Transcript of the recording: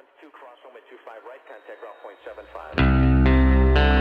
22, cross runway 25 right, contact route point 75.